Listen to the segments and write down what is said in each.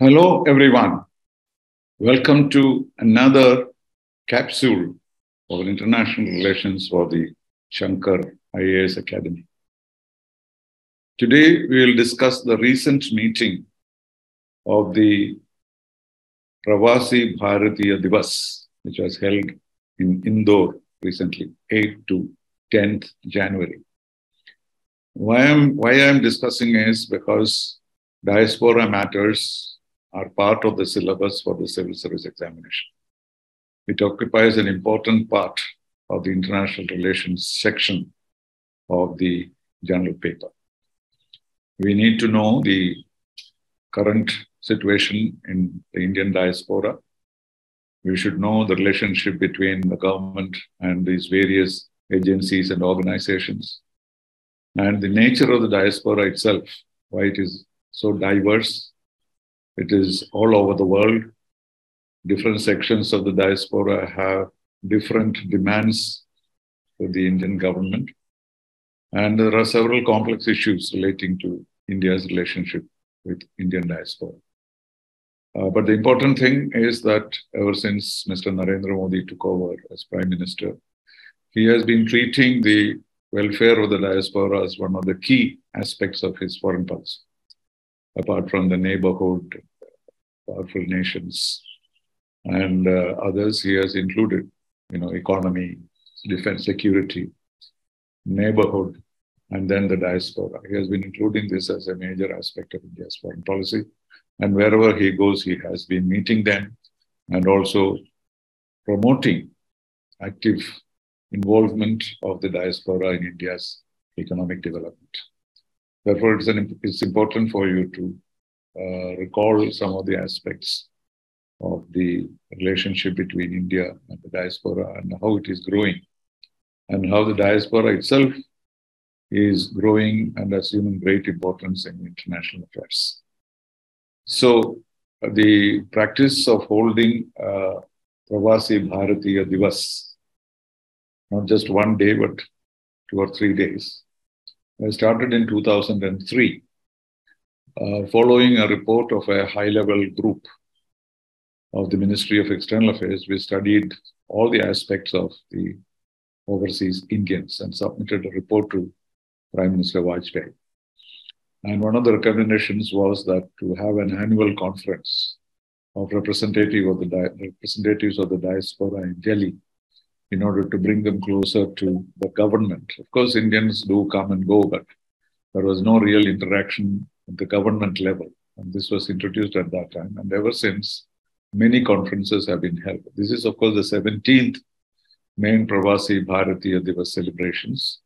Hello, everyone. Welcome to another capsule of international relations for the Shankar IAS Academy. Today, we will discuss the recent meeting of the Pravasi Bharatiya Divas, which was held in Indore recently, 8 to 10th January. Why I'm, why I'm discussing is because diaspora matters are part of the syllabus for the civil service examination. It occupies an important part of the international relations section of the journal paper. We need to know the current situation in the Indian diaspora. We should know the relationship between the government and these various agencies and organizations, and the nature of the diaspora itself, why it is so diverse it is all over the world. Different sections of the diaspora have different demands for the Indian government. And there are several complex issues relating to India's relationship with Indian diaspora. Uh, but the important thing is that ever since Mr. Narendra Modi took over as Prime Minister, he has been treating the welfare of the diaspora as one of the key aspects of his foreign policy apart from the neighborhood, powerful nations, and uh, others. He has included, you know, economy, defense, security, neighborhood, and then the diaspora. He has been including this as a major aspect of India's foreign policy. And wherever he goes, he has been meeting them and also promoting active involvement of the diaspora in India's economic development. Therefore, it's, an, it's important for you to uh, recall some of the aspects of the relationship between India and the diaspora and how it is growing, and how the diaspora itself is growing and assuming great importance in international affairs. So, the practice of holding uh, Pravasi Bharatiya Divas, not just one day, but two or three days, I started in 2003, uh, Uh, following a report of a high level group of the Ministry of External Affairs. We studied all the aspects of the overseas Indians and submitted a report to Prime Minister Vajpayee. And one of the recommendations was that to have an annual conference of representative of the representatives of the diaspora in Delhi in order to bring them closer to the government. Of course, Indians do come and go, but there was no real interaction at the government level. And this was introduced at that time. And ever since, many conferences have been held. This is, of course, the 17th main Pravasi Bharatiya Divas celebrations.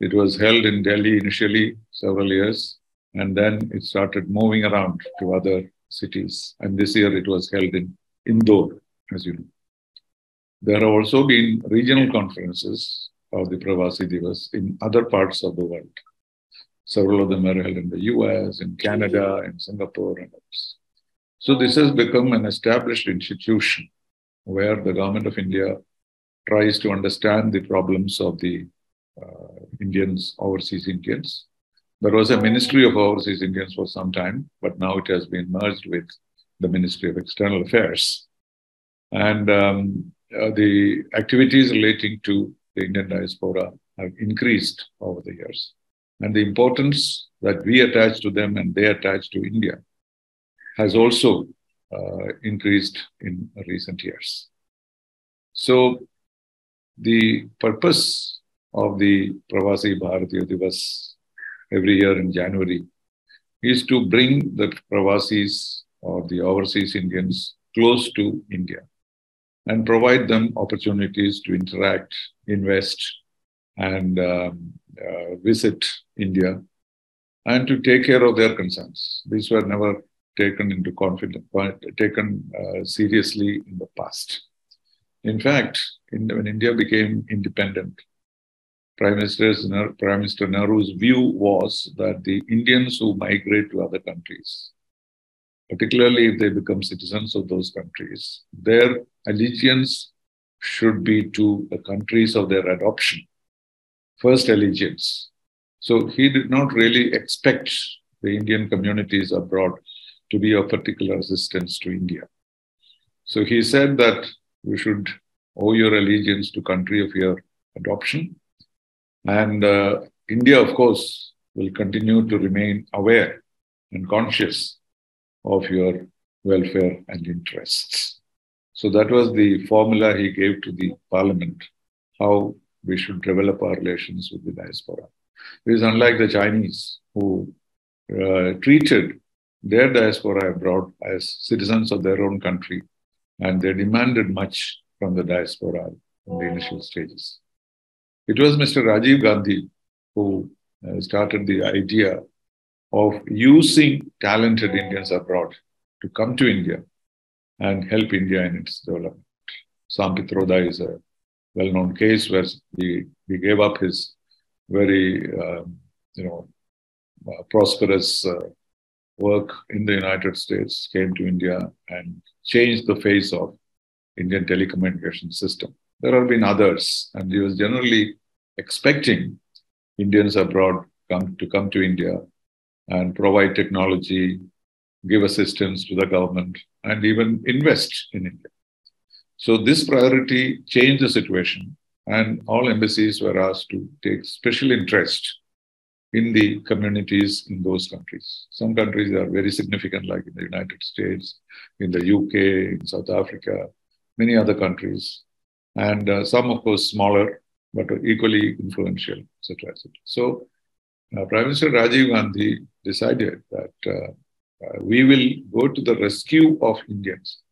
It was held in Delhi initially, several years, and then it started moving around to other cities. And this year it was held in Indore, as you know. There have also been regional conferences of the Pravasi Divas in other parts of the world. Several of them are held in the US, in Canada, in Singapore, and others. So this has become an established institution where the government of India tries to understand the problems of the uh, Indians, overseas Indians. There was a Ministry of Overseas Indians for some time, but now it has been merged with the Ministry of External Affairs. And um, uh, the activities relating to the Indian diaspora have increased over the years. And the importance that we attach to them and they attach to India has also uh, increased in recent years. So, the purpose of the Pravasi Bharatiya Divas every year in January is to bring the Pravasis or the overseas Indians close to India and provide them opportunities to interact, invest, and um, visit India and to take care of their concerns. These were never taken into confidence, taken uh, seriously in the past. In fact, in, when India became independent, Prime, Prime Minister Nehru's view was that the Indians who migrate to other countries, particularly if they become citizens of those countries, their allegiance should be to the countries of their adoption, first allegiance. So he did not really expect the Indian communities abroad to be of particular assistance to India. So he said that you should owe your allegiance to country of your adoption. And uh, India, of course, will continue to remain aware and conscious of your welfare and interests. So that was the formula he gave to the parliament, how we should develop our relations with the diaspora. It is unlike the Chinese who uh, treated their diaspora abroad as citizens of their own country, and they demanded much from the diaspora in the initial stages. It was Mr. Rajiv Gandhi who uh, started the idea of using talented Indians abroad to come to India and help India in its development. Sam Pitroda is a well known case where he, he gave up his very um, you know uh, prosperous uh, work in the United States, came to India and changed the face of Indian telecommunication system. There have been others, and he was generally expecting Indians abroad come to come to India and provide technology, give assistance to the government, and even invest in India. So this priority changed the situation, and all embassies were asked to take special interest in the communities in those countries. Some countries are very significant, like in the United States, in the UK, in South Africa, many other countries, and uh, some, of course, smaller but equally influential, etc. So, uh, Prime Minister Rajiv Gandhi decided that uh, uh, we will go to the rescue of Indians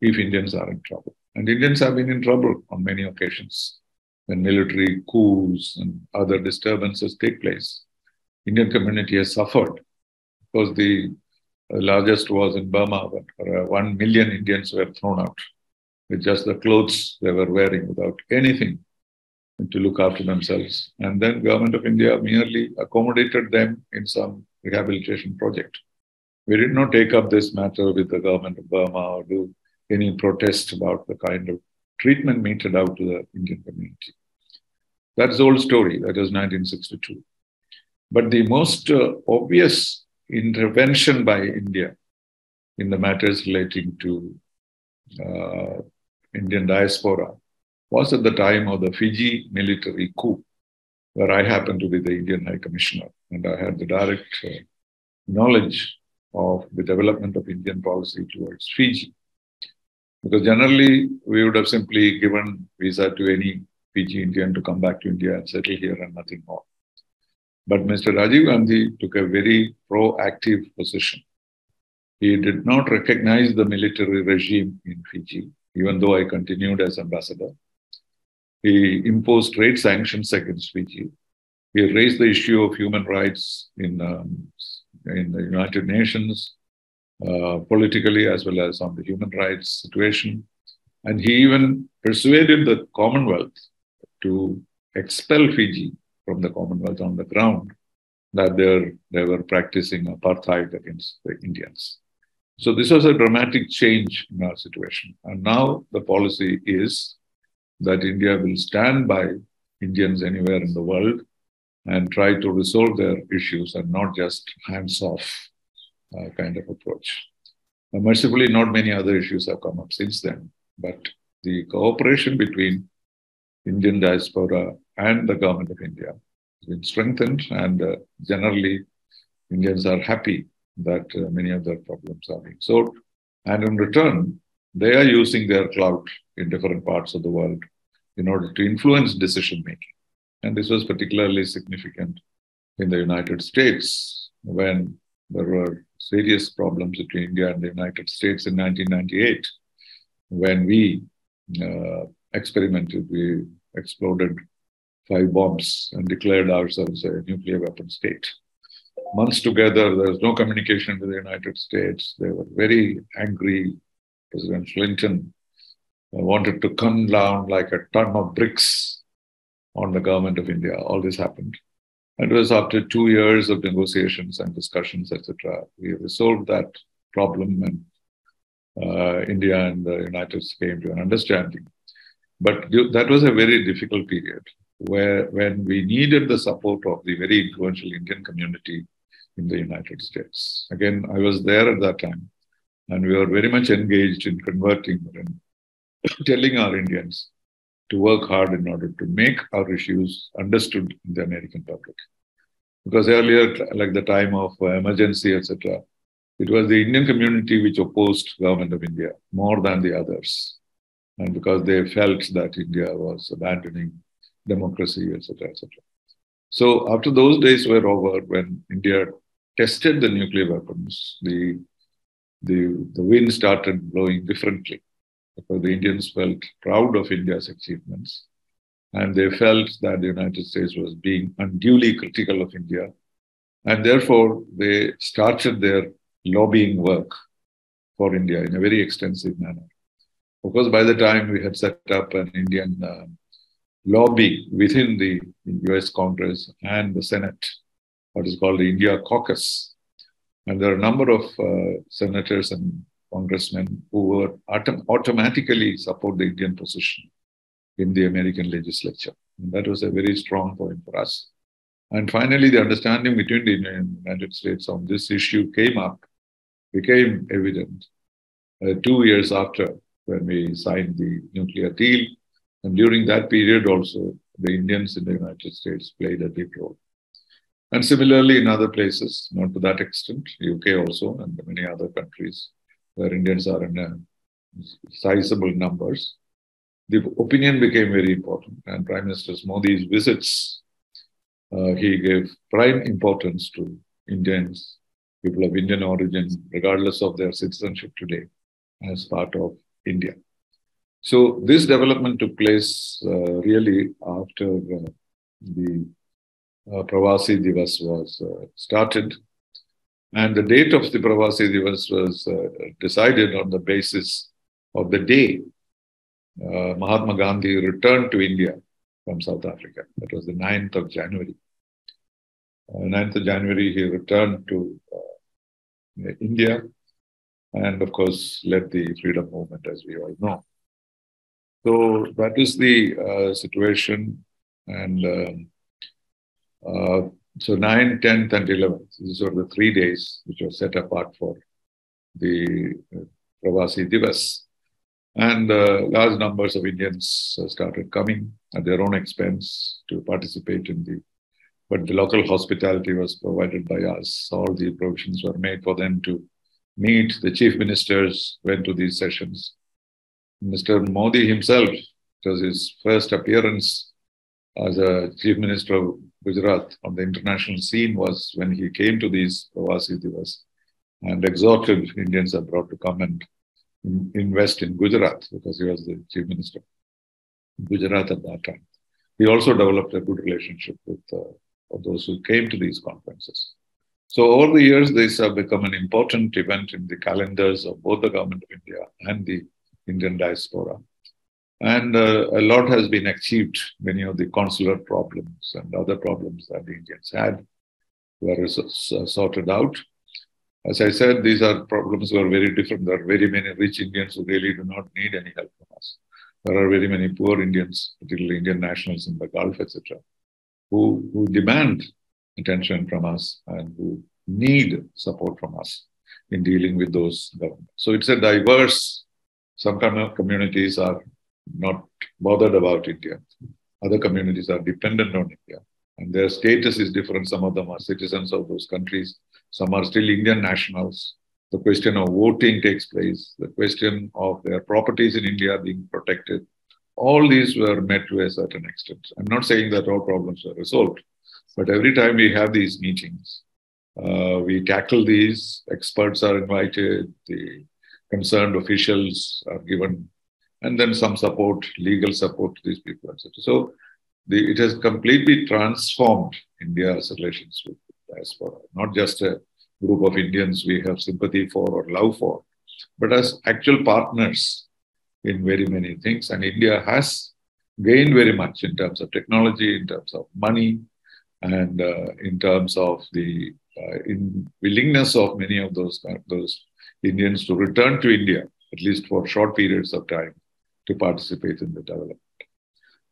if Indians are in trouble. And Indians have been in trouble on many occasions when military coups and other disturbances take place. Indian community has suffered because the largest was in Burma, but uh, one million Indians were thrown out with just the clothes they were wearing without anything to look after themselves. And then government of India merely accommodated them in some rehabilitation project. We did not take up this matter with the government of Burma or do any protest about the kind of treatment meted out to the Indian community. That's the old story. That was 1962. But the most uh, obvious intervention by India in the matters relating to uh, Indian diaspora was at the time of the Fiji military coup, where I happened to be the Indian High Commissioner, and I had the direct uh, knowledge of the development of Indian policy towards Fiji. Because generally, we would have simply given visa to any Fiji Indian to come back to India and settle here and nothing more. But Mr. Rajiv Gandhi took a very proactive position. He did not recognize the military regime in Fiji even though I continued as ambassador. He imposed trade sanctions against Fiji. He raised the issue of human rights in, um, in the United Nations, uh, politically as well as on the human rights situation. And he even persuaded the Commonwealth to expel Fiji from the Commonwealth on the ground that they were practicing apartheid against the Indians. So this was a dramatic change in our situation. And now the policy is that India will stand by Indians anywhere in the world and try to resolve their issues and not just hands off uh, kind of approach. Now, mercifully, not many other issues have come up since then, but the cooperation between Indian diaspora and the government of India has been strengthened, and uh, generally, Indians are happy that uh, many of their problems are being solved. And in return, they are using their clout in different parts of the world in order to influence decision making. And this was particularly significant in the United States when there were serious problems between India and the United States in 1998 when we uh, experimented, we exploded five bombs and declared ourselves a nuclear weapon state months together. There was no communication with the United States. They were very angry. President Clinton wanted to come down like a ton of bricks on the government of India. All this happened. It was after two years of negotiations and discussions, etc., we resolved that problem and uh, India and the United States came to an understanding. But that was a very difficult period where when we needed the support of the very influential Indian community in the United States. Again, I was there at that time, and we were very much engaged in converting and telling our Indians to work hard in order to make our issues understood in the American public. Because earlier, like the time of uh, emergency, etc., it was the Indian community which opposed government of India more than the others, and because they felt that India was abandoning democracy, etc., etc. So after those days were over, when India tested the nuclear weapons, the the, the wind started blowing differently because the Indians felt proud of India's achievements and they felt that the United States was being unduly critical of India. And therefore, they started their lobbying work for India in a very extensive manner. Of course, by the time we had set up an Indian uh, lobby within the US Congress and the Senate, what is called the India Caucus. And there are a number of uh, senators and congressmen who were autom- automatically support the Indian position in the American legislature. And that was a very strong point for us. And finally, the understanding between the United States on this issue came up, became evident uh, two years after when we signed the nuclear deal. And during that period, also, the Indians in the United States played a big role. And similarly, in other places, not to that extent, UK also, and many other countries where Indians are in uh, sizable numbers, the opinion became very important. And Prime Minister Modi's visits, uh, he gave prime importance to Indians, people of Indian origin, regardless of their citizenship today, as part of India. So this development took place uh, really after uh, the uh, Pravasi Divas was uh, started. And the date of the Pravasi Divas was uh, decided on the basis of the day uh, Mahatma Gandhi returned to India from South Africa. That was the 9th of January. Uh, 9th of January, he returned to uh, India and, of course, led the freedom movement, as we all know. So that is the uh, situation. And um, uh, so 9, 10th, and 11th, these were the three days which were set apart for the uh, Pravasi Divas. And uh, large numbers of Indians uh, started coming at their own expense to participate in the, but the local hospitality was provided by us. All the provisions were made for them to meet. The chief ministers went to these sessions. Mr. Modi himself, it was his first appearance as a chief minister of Gujarat on the international scene was when he came to these Pravasi Divas and exhorted Indians abroad to come and invest in Gujarat because he was the chief minister of Gujarat at that time. He also developed a good relationship with uh, those who came to these conferences. So over the years, these have become an important event in the calendars of both the government of India and the Indian diaspora. And uh, a lot has been achieved. Many of the consular problems and other problems that the Indians had were sorted out. As I said, these are problems were very different. There are very many rich Indians who really do not need any help from us. There are very many poor Indians, particularly Indian nationals in the Gulf, etc., who, who demand attention from us and who need support from us in dealing with those governments. So it's a diverse, some kind of communities are not bothered about India. Other communities are dependent on India and their status is different. Some of them are citizens of those countries some are still Indian nationals. The question of voting takes place. The question of their properties in India being protected. All these were met to a certain extent. I'm not saying that all problems were resolved, but every time we have these meetings, uh, we tackle these. Experts are invited. The concerned officials are given, and then some support, legal support to these people, etc. So the, it has completely transformed India's relations with diaspora, not just a group of Indians we have sympathy for or love for, but as actual partners in very many things. And India has gained very much in terms of technology, in terms of money, and uh, in terms of the uh, in willingness of many of those those Indians to return to India, at least for short periods of time, to participate in the development.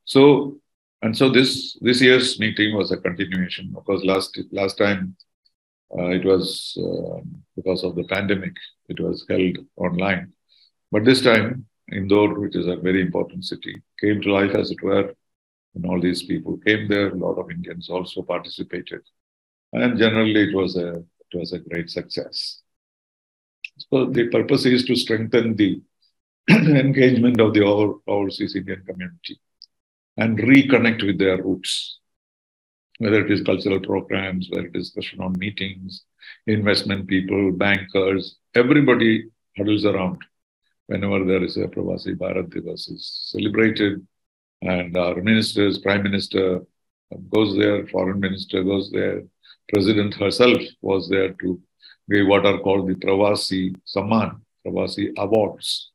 So and so this this year's meeting was a continuation. Of course, last last time Uh, it was uh, because of the pandemic, it was held online. But this time, Indore, which is a very important city, came to life as it were. And all these people came there. A lot of Indians also participated. And generally, it was a, it was a great success. So the purpose is to strengthen the engagement of the overseas Indian community and reconnect with their roots whether it is cultural programs, whether it is discussion on meetings, investment people, bankers, everybody huddles around whenever there is a Pravasi Bharat Divas is celebrated. And our ministers, prime minister goes there, foreign minister goes there, president herself was there to give what are called the Pravasi Samman, Pravasi Awards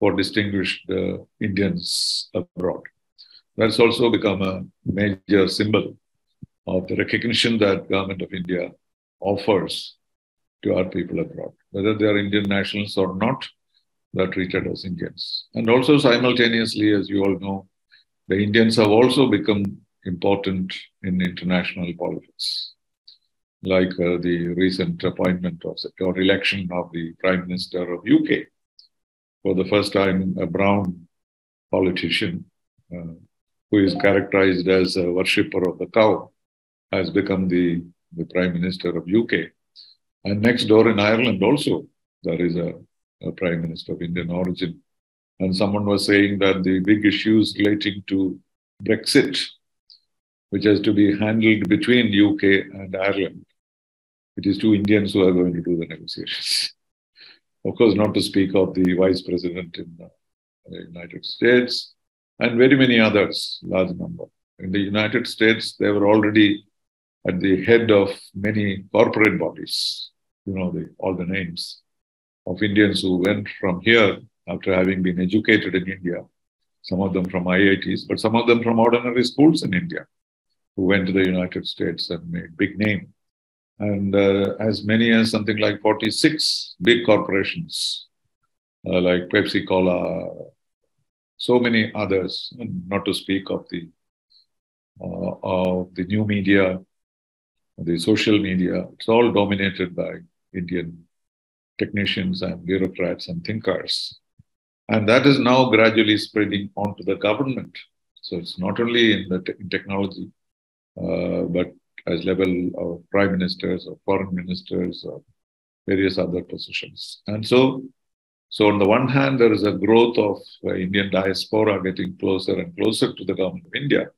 for distinguished uh, Indians abroad. That's also become a major symbol of the recognition that government of India offers to our people abroad, whether they are Indian nationals or not, they are treated as Indians. And also simultaneously, as you all know, the Indians have also become important in international politics, like uh, the recent appointment of, or election of the Prime Minister of UK. For the first time, a brown politician uh, who is characterized as a worshipper of the cow has become the, the Prime Minister of UK. And next door in Ireland also, there is a, a Prime Minister of Indian origin. And someone was saying that the big issues relating to Brexit, which has to be handled between UK and Ireland, it is two Indians who are going to do the negotiations. of course, not to speak of the Vice President in uh, the United States and very many others, large number. In the United States, they were already at the head of many corporate bodies, you know, the, all the names of Indians who went from here after having been educated in India, some of them from IITs, but some of them from ordinary schools in India, who went to the United States and made big name. And uh, as many as something like 46 big corporations, uh, like Pepsi Cola, so many others, not to speak of the uh, of the new media the social media, it's all dominated by Indian technicians and bureaucrats and thinkers. And that is now gradually spreading onto the government. So it's not only in the te- in technology, uh, but as level of prime ministers or foreign ministers or various other positions. And so, so on the one hand, there is a growth of uh, Indian diaspora getting closer and closer to the government of India.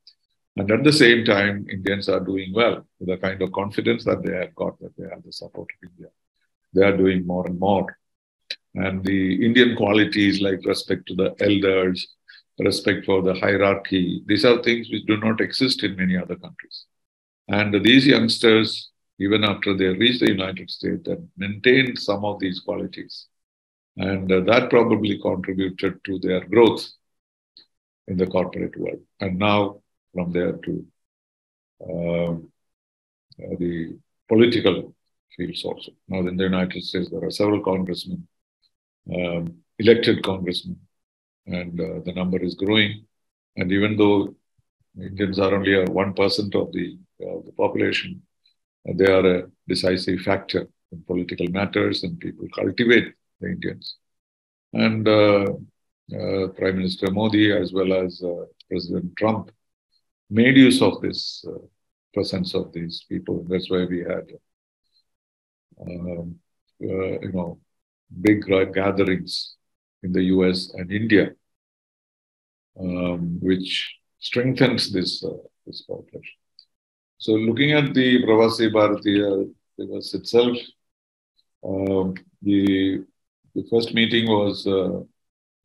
And at the same time, Indians are doing well with the kind of confidence that they have got that they have the support of India. They are doing more and more. And the Indian qualities like respect to the elders, respect for the hierarchy, these are things which do not exist in many other countries. And these youngsters, even after they reach the United States, have maintained some of these qualities. And uh, that probably contributed to their growth in the corporate world. And now from there to uh, the political fields also. Now, in the United States, there are several congressmen, um, elected congressmen, and uh, the number is growing. And even though Indians are only a 1% of the, uh, the population, uh, they are a decisive factor in political matters, and people cultivate the Indians. And uh, uh, Prime Minister Modi, as well as President Trump, made use of this uh, presence of these people. That's why we had, um, uh, you know, big gatherings in the U.S. and India, um, which strengthens this uh, this population. So, looking at the Pravasi Bharatiya Divas itself, um, the the first meeting was uh,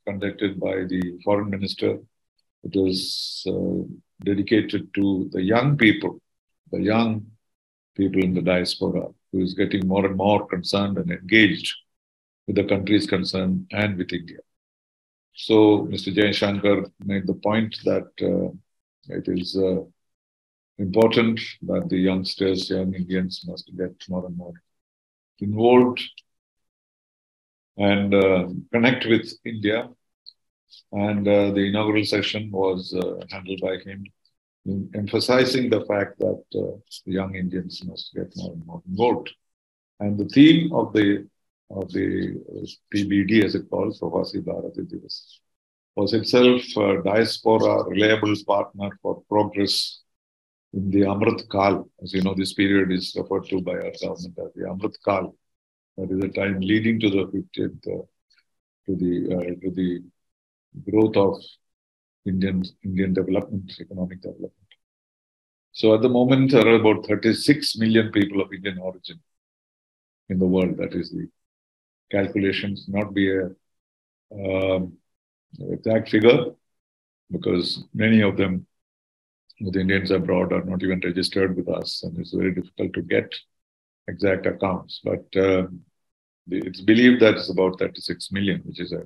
conducted by the foreign minister. It was uh, dedicated to the young people, the young people in the diaspora, who is getting more and more concerned and engaged with the country's concern and with India. So Mr. Jaishankar made the point that uh, it is uh, important that the youngsters, young Indians must get more and more involved and uh, connect with India. And uh, the inaugural session was uh, handled by him, emphasizing the fact that uh, young Indians must get more and more involved. And the theme of the of the PBD, as it calls, Pravasi Bharati Divas, was itself a diaspora, reliable partner for progress in the Amrit Kal. As you know, this period is referred to by our government as the Amrit Kal. That is the time leading to the 50th, uh, to the uh, to the growth of Indian Indian development, economic development. So at the moment, there are about 36 million people of Indian origin in the world. That is the calculations, not be a um, exact figure, because many of them, the Indians abroad, are not even registered with us, and it's very difficult to get exact accounts. But uh, it's believed that it's about 36 million, which is a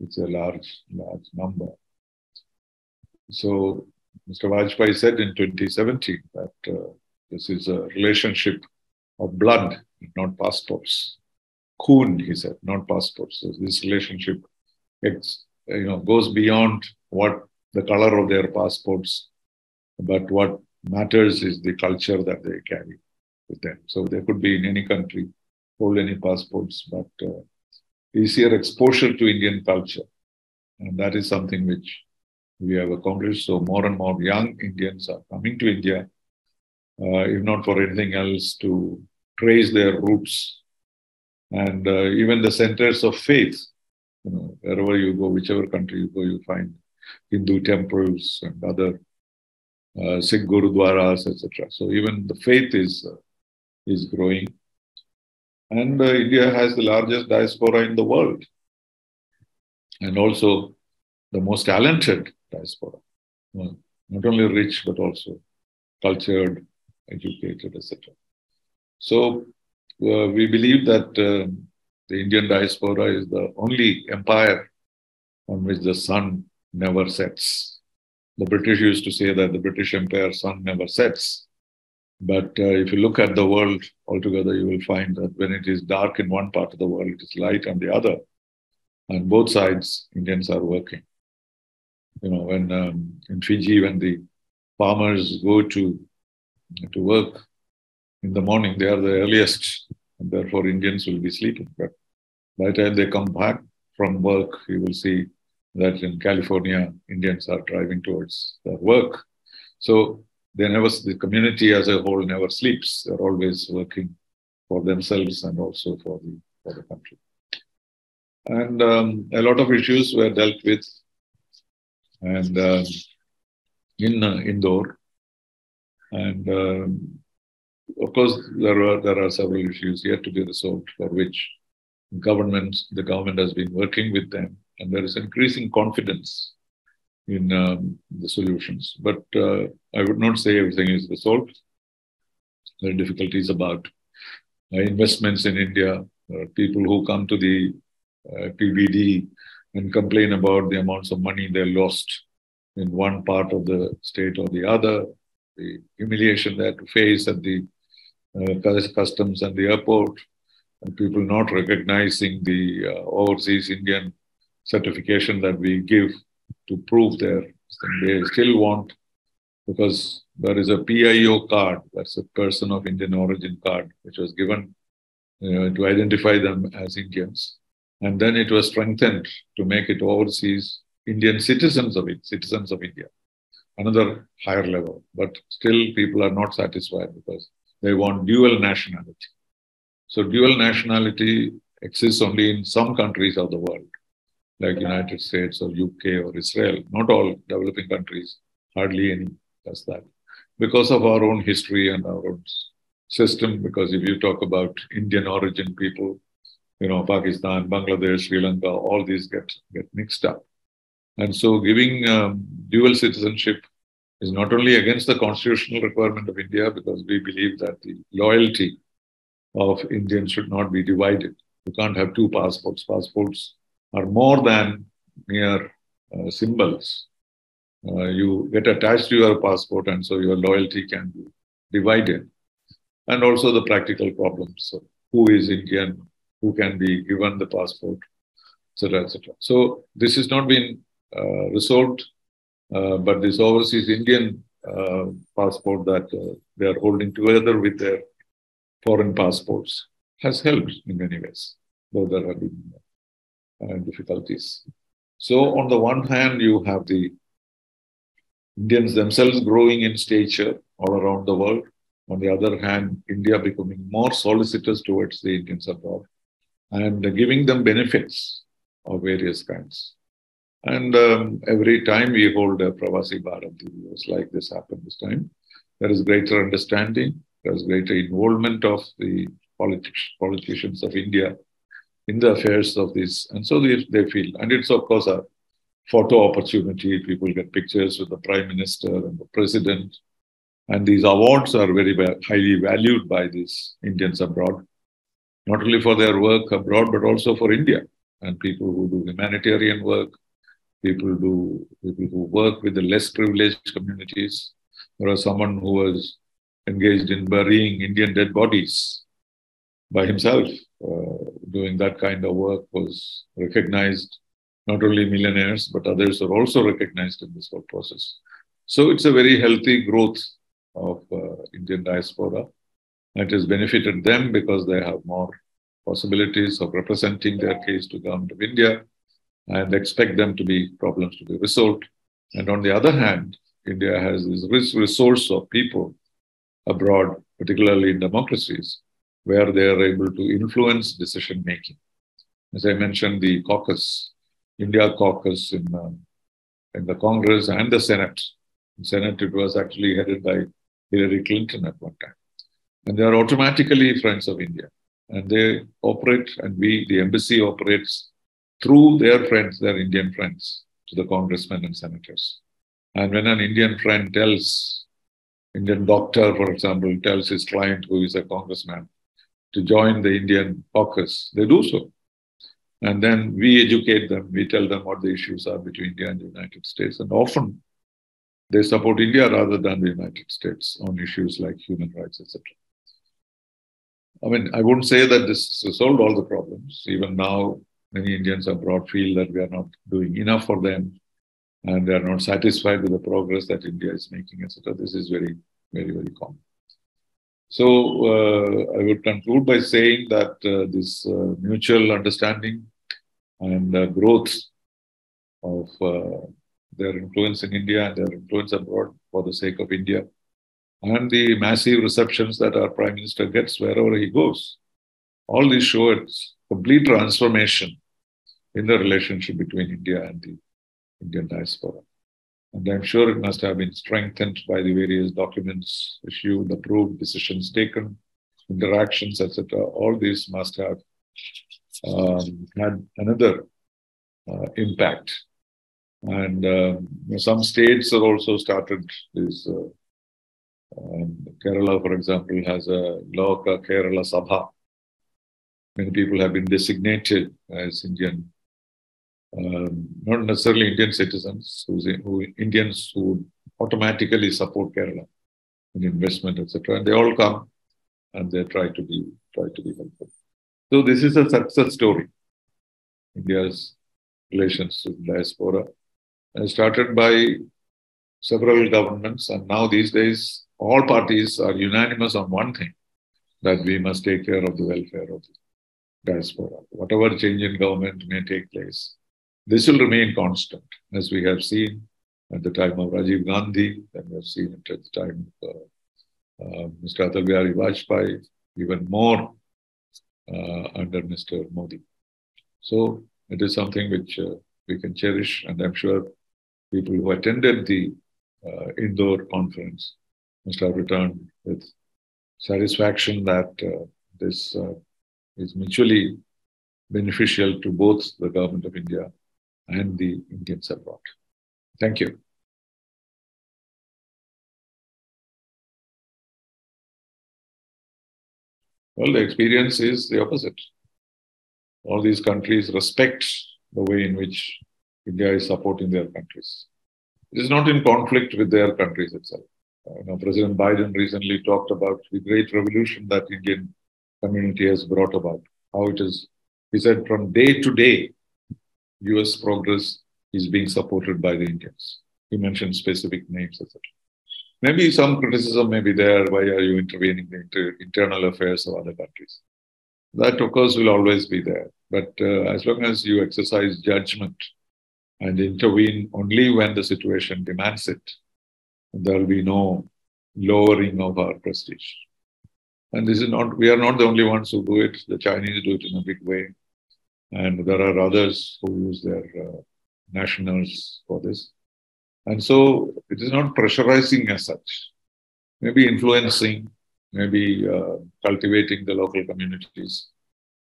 it's a large large number. So Mr. Vajpayee said in 2017 that uh, this is a relationship of blood, not passports. Khoon, he said, not passports. So this relationship, it's, you know, goes beyond what the color of their passports, but what matters is the culture that they carry with them. So they could be in any country, hold any passports, but uh, easier exposure to Indian culture. And that is something which we have accomplished. So more and more young Indians are coming to India, uh, if not for anything else, to trace their roots. And uh, even the centers of faith, you know, wherever you go, whichever country you go, you find Hindu temples and other uh, Sikh gurudwaras, etc. So even the faith is uh, is growing, and uh, India has the largest diaspora in the world, and also the most talented diaspora. Well, not only rich, but also cultured, educated, etc. So uh, we believe that uh, the Indian diaspora is the only empire on which the sun never sets. The British used to say that the British Empire sun never sets. But uh, if you look at the world altogether, you will find that when it is dark in one part of the world, it is light on the other. On both sides, Indians are working you know, when um, in Fiji, when the farmers go to to work in the morning, they are the earliest, and therefore Indians will be sleeping. But by the time they come back from work, you will see that in California, Indians are driving towards their work. So they never, the community as a whole never sleeps. They're always working for themselves and also for the for the country. And um, a lot of issues were dealt with and uh, in uh, Indore. And um, of course, there are there are several issues yet to be resolved for which government the government has been working with them, and there is increasing confidence in um, the solutions. But uh, I would not say everything is resolved. There are difficulties about uh, investments in India. There are people who come to the uh, PBD and complain about the amounts of money they lost in one part of the state or the other, the humiliation they had to face at the uh, customs and the airport, and people not recognizing the uh, overseas Indian certification that we give to prove their they still want because there is a PIO card, that's a person of Indian origin card, which was given uh, to identify them as Indians. And then it was strengthened to make it overseas Indian citizens of it, citizens of India. Another higher level. But still people are not satisfied because they want dual nationality. So dual nationality exists only in some countries of the world, like United States or UK or Israel. Not all developing countries, hardly any does that. Because of our own history and our own system, because if you talk about Indian origin people, you know, Pakistan, Bangladesh, Sri Lanka, all these get, get mixed up. And so giving um, dual citizenship is not only against the constitutional requirement of India, because we believe that the loyalty of Indians should not be divided. You can't have two passports. Passports are more than mere uh, symbols. Uh, you get attached to your passport, and so your loyalty can be divided. And also the practical problems. So who is Indian? who can be given the passport, etc., etc. So this has not been uh, resolved, uh, but this overseas Indian uh, passport that uh, they are holding together with their foreign passports has helped in many ways, though there have been difficulties. So, on the one hand, you have the Indians themselves growing in stature all around the world. On the other hand, India becoming more solicitous towards the Indians abroad and giving them benefits of various kinds. And um, every time we hold a Pravasi Bharatiya Divas like this happened this time, there is greater understanding, there is greater involvement of the politi- politicians of India in the affairs of this. And so they, they feel, and it's of course a photo opportunity. People get pictures with the prime minister and the president. And these awards are very highly valued by these Indians abroad, not only for their work abroad, but also for India and people who do humanitarian work, people do people who work with the less privileged communities. There was someone who was engaged in burying Indian dead bodies by himself. Uh, doing that kind of work was recognized not only millionaires, but others are also recognized in this whole process. So it's a very healthy growth of uh, Indian diaspora. It has benefited them because they have more possibilities of representing their case to government of India and expect them to be problems to be resolved. And on the other hand, India has this rich resource of people abroad, particularly in democracies, where they are able to influence decision making. As I mentioned, the caucus India caucus in, uh, in the Congress and the Senate. In Senate, it was actually headed by Hillary Clinton at one time. And they are automatically friends of India. And they operate, and we, the embassy operates through their friends, their Indian friends, to the congressmen and senators. And when an Indian friend tells, Indian doctor, for example, tells his client who is a congressman to join the Indian caucus, they do so. And then we educate them, we tell them what the issues are between India and the United States. And often they support India rather than the United States on issues like human rights, etc. I mean, I wouldn't say that this has solved all the problems. Even now, many Indians abroad feel that we are not doing enough for them and they are not satisfied with the progress that India is making, etc. This is very, very, very common. So uh, I would conclude by saying that uh, this uh, mutual understanding and uh, growth of uh, their influence in India and their influence abroad for the sake of India, and the massive receptions that our Prime Minister gets wherever he goes. All these show complete transformation in the relationship between India and the Indian diaspora. And I'm sure it must have been strengthened by the various documents issued, approved, decisions taken, interactions, etc. All these must have um, had another uh, impact. And um, some states have also started this. Uh, um, Kerala, for example, has a Loka Kerala Sabha. Many people have been designated as Indian, um, not necessarily Indian citizens, who Indians who automatically support Kerala in investment, etc. And they all come and they try to be try to be helpful. So this is a success story. India's relations with diaspora. And started by several governments, and now these days all parties are unanimous on one thing that we must take care of the welfare of the diaspora. Whatever change in government may take place, this will remain constant, as we have seen at the time of Rajiv Gandhi, and we have seen it at the time of uh, uh, Mr. Atal Bihari Vajpayee, even more uh, under Mr. Modi. So it is something which uh, we can cherish, and I'm sure people who attended the uh, Indore conference must have returned with satisfaction that this is mutually beneficial to both the government of India and the Indians abroad. Thank you. Well, the experience is the opposite. All these countries respect the way in which India is supporting their countries. It is not in conflict with their countries itself. Uh, you know, President Biden recently talked about the great revolution that Indian community has brought about. How it is, he said, from day to day, US progress is being supported by the Indians. He mentioned specific names, etc. Maybe some criticism may be there. Why are you intervening in internal affairs of other countries? that of course will always be there. But uh, as long as you exercise judgment and intervene only when the situation demands it, there will be no lowering of our prestige. And this is not, we are not the only ones who do it. The Chinese do it in a big way. And there are others who use their uh, nationals for this. And so it is not pressurizing as such, maybe influencing, maybe uh, cultivating the local communities.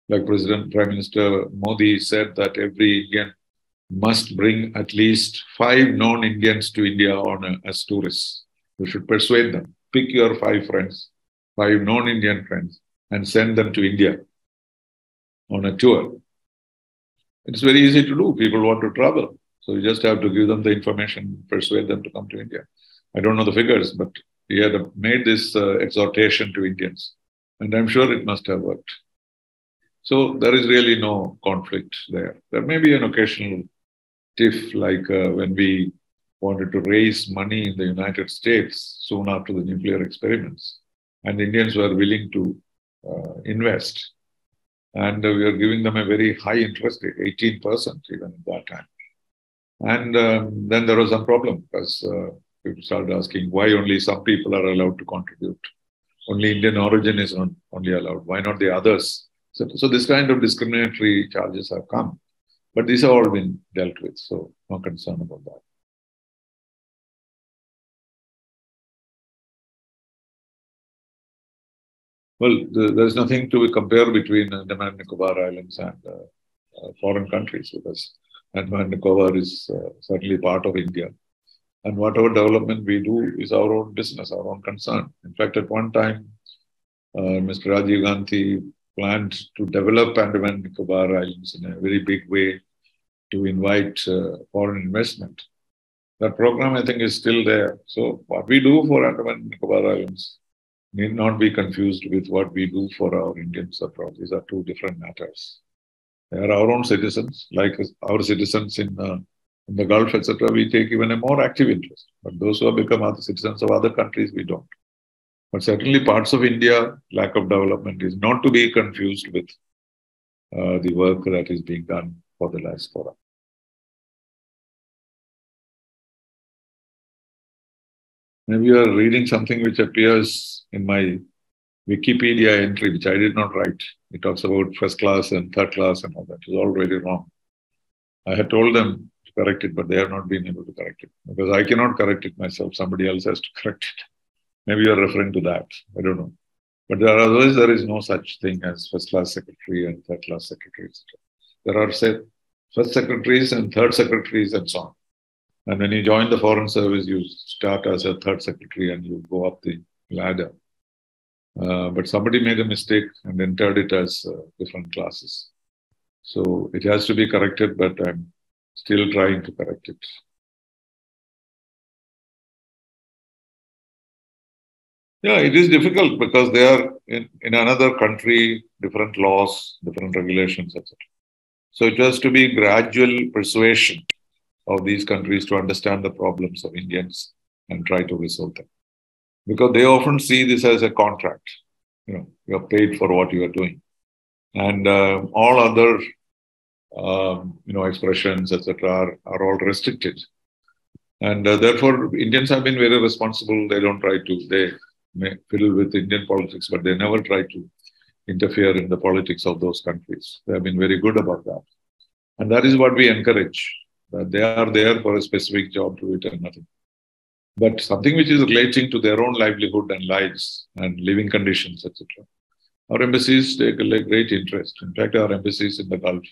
Like President Prime Minister Modi said that every Indian must bring at least five non-Indians to India on a, as tourists. You should persuade them. Pick your five friends, five non-Indian friends, and send them to India on a tour. It's very easy to do. People want to travel. So you just have to give them the information, persuade them to come to India. I don't know the figures, but he had made this uh, exhortation to Indians, and I'm sure it must have worked. So there is really no conflict there. There may be an occasional tiff, like uh, when we wanted to raise money in the United States soon after the nuclear experiments, and Indians were willing to uh, invest. And we were giving them a very high interest rate, 18% even at that time. And um, then there was some problem because uh, people started asking why only some people are allowed to contribute. Only Indian origin is only allowed. Why not the others? So, so this kind of discriminatory charges have come. But these have all been dealt with. So no concern about that. Well, the, there's nothing to compare between Andaman and Nicobar Islands and uh, uh, foreign countries because Andaman and Nicobar is uh, certainly part of India. And whatever development we do is our own business, our own concern. In fact, at one time, uh, Mr. Rajiv Gandhi planned to develop Andaman and Nicobar Islands in a very big way to invite uh, foreign investment. That program, I think, is still there. So, what we do for Andaman and Nicobar Islands need not be confused with what we do for our Indians abroad. These are two different matters. They are our own citizens, like our citizens in, uh, in the Gulf, etc. We take even a more active interest. But those who have become other citizens of other countries, we don't. But certainly, parts of India, lack of development is not to be confused with uh, the work that is being done for the diaspora. Maybe you are reading something which appears in my Wikipedia entry, which I did not write. It talks about first class and third class and all that. It's all very wrong. I had told them to correct it, but they have not been able to correct it because I cannot correct it myself. Somebody else has to correct it. Maybe you're referring to that. I don't know. But there are, otherwise, there is no such thing as first class secretary and third class secretary. There are say, first secretaries and third secretaries and so on. And when you join the foreign service, you start as a third secretary and you go up the ladder. Uh, but somebody made a mistake and entered it as uh, different classes. So it has to be corrected, but I'm still trying to correct it. Yeah, it is difficult because they are in, in another country, different laws, different regulations, etc. So it has to be gradual persuasion of these countries to understand the problems of Indians and try to resolve them. Because they often see this as a contract. You know, you're paid for what you are doing. And uh, all other um, you know, expressions, etc., are, are all restricted. And uh, therefore, Indians have been very responsible. They don't try to, they may fiddle with Indian politics, but they never try to interfere in the politics of those countries. They have been very good about that. And that is what we encourage. That they are there for a specific job to it and nothing. But something which is relating to their own livelihood and lives and living conditions, etc. Our embassies take a great interest. In fact, our embassies in the Gulf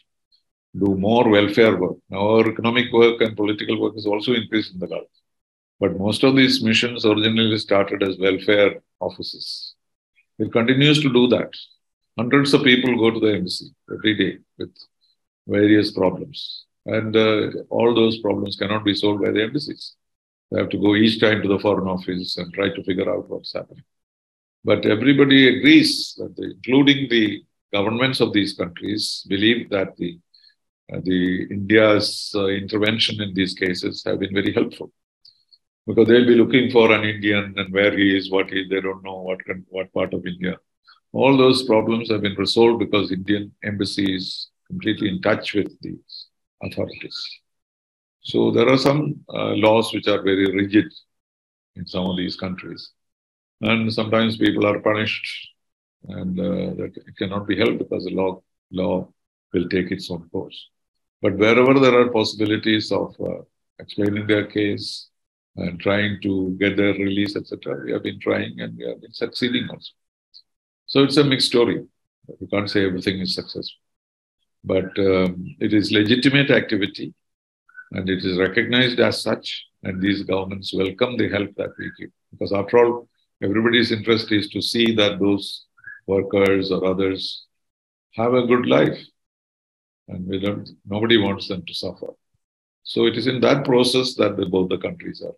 do more welfare work. Our economic work and political work is also increased in the Gulf. But most of these missions originally started as welfare offices. It continues to do that. Hundreds of people go to the embassy every day with various problems. And uh, all those problems cannot be solved by the embassies. They have to go each time to the foreign office and try to figure out what's happening. But everybody agrees that, the, including the governments of these countries, believe that the uh, the India's uh, intervention in these cases have been very helpful because they'll be looking for an Indian and where he is, what he is. They don't know what what part of India All those problems have been resolved because Indian embassy is completely in touch with these authorities. So there are some uh, laws which are very rigid in some of these countries. And sometimes people are punished and uh, that cannot be helped because the law, law will take its own course. But wherever there are possibilities of uh, explaining their case and trying to get their release, etc., we have been trying and we have been succeeding also. So it's a mixed story. You can't say everything is successful. But um, it is legitimate activity and it is recognized as such. And these governments welcome the help that we give. Because after all, everybody's interest is to see that those workers or others have a good life. And we don't, nobody wants them to suffer. So it is in that process that the, both the countries are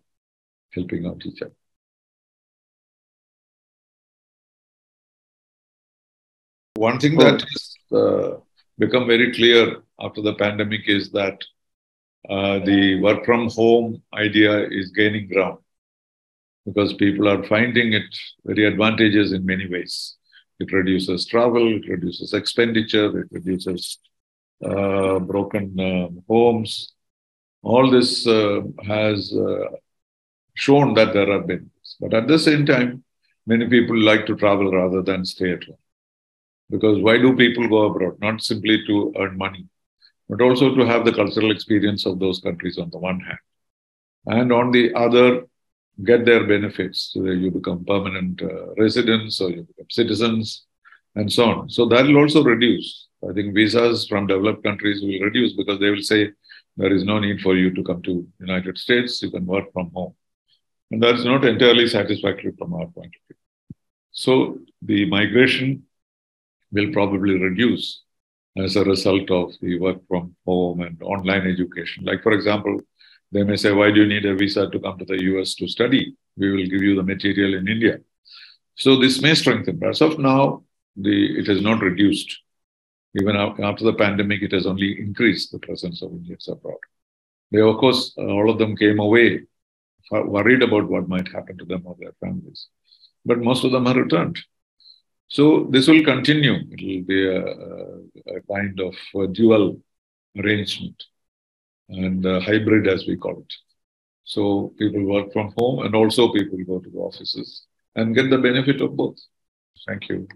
helping out each other. One thing that is uh, become very clear after the pandemic is that uh, the work from home idea is gaining ground because people are finding it very advantageous in many ways. It reduces travel, it reduces expenditure, it reduces uh, broken uh, homes. All this uh, has uh, shown that there are benefits. But at the same time, many people like to travel rather than stay at home. Because why do people go abroad? Not simply to earn money, but also to have the cultural experience of those countries on the one hand. And on the other, get their benefits. So you become permanent uh, residents or you become citizens and so on. So that will also reduce. I think visas from developed countries will reduce because they will say there is no need for you to come to United States. You can work from home. And that's not entirely satisfactory from our point of view. So the migration will probably reduce as a result of the work from home and online education. Like, for example, they may say, Why do you need a visa to come to the US to study? We will give you the material in India. So this may strengthen. But as of now, the, it has not reduced. Even after the pandemic, it has only increased the presence of Indians abroad. They, of course, uh, all of them came away uh, worried about what might happen to them or their families. But most of them have returned. So this will continue. It will be a, a kind of a dual arrangement and hybrid, as we call it. So people work from home and also people go to the offices and get the benefit of both. Thank you.